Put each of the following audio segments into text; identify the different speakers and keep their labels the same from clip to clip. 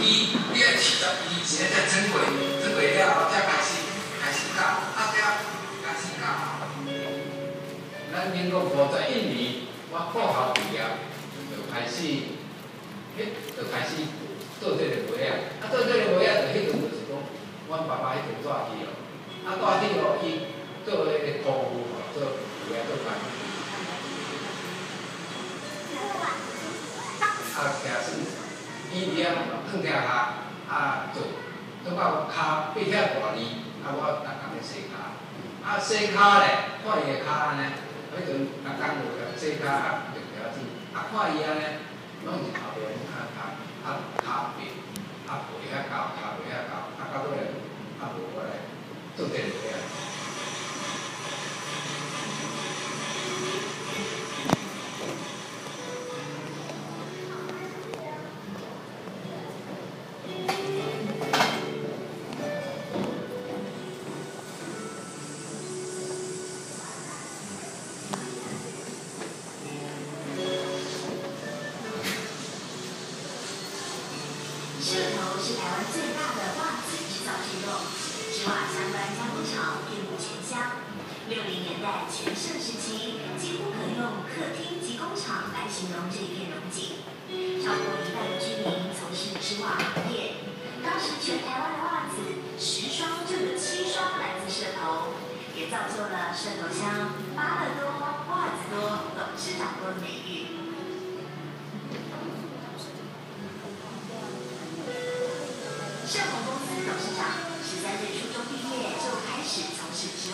Speaker 1: 一、你要饲十以前才整过，整过了后才开始开始教，啊才开始教。咱民国五十一年，我国校毕业就开始，迄就开始做这个鞋啊。啊，做这个鞋啊，就迄阵就是讲，阮爸爸迄阵带去哦，啊带去哦，伊做迄个屠夫哦，做鞋做工。啊，行。算伊念放听下，啊做，做到骹八遐大字，啊我逐工咧洗骹，啊洗骹咧，看伊个骹安尼，迄阵逐工有个洗骹啊，着条子，啊看伊安尼，拢是后边骹骹，啊骹白，啊背遐高，骹背遐高，啊到尾啊无过来做电鞋
Speaker 2: 社头是台湾最大的袜子制造聚落，织袜相关加工厂遍布全乡。六零年代全盛时期，几乎可用客厅及工厂来形容这一片荣景。超过一半的居民从事织袜行业。当时全台湾的袜子十双就有七双来自社头，也造就了社头乡芭乐多、袜子多、董事长多的美誉。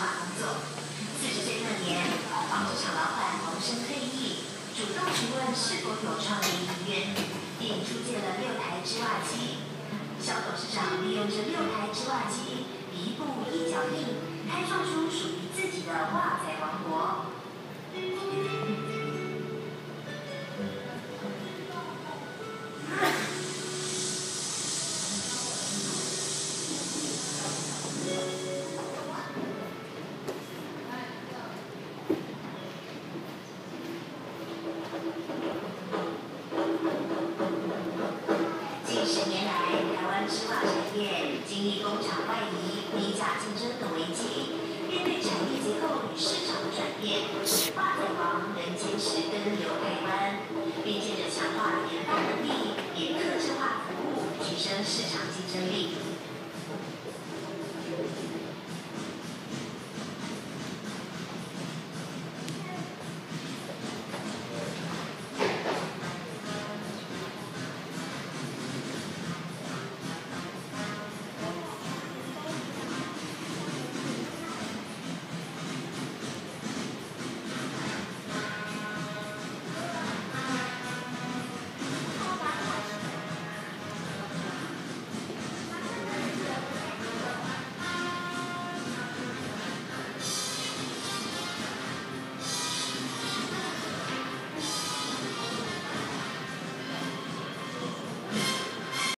Speaker 2: 法工作。四十岁那年，纺织厂老板萌生退役，主动询问是否有创业意愿，并出借了六台织袜机。小董事长利用这六台织袜机，十年来，台湾织袜产业经历工厂外移、低价竞争等危机，面对产业结构与市场的转变，袜仔王仍坚持跟留台湾，并借着强化研发能力，以客制化服务提升市场竞争力。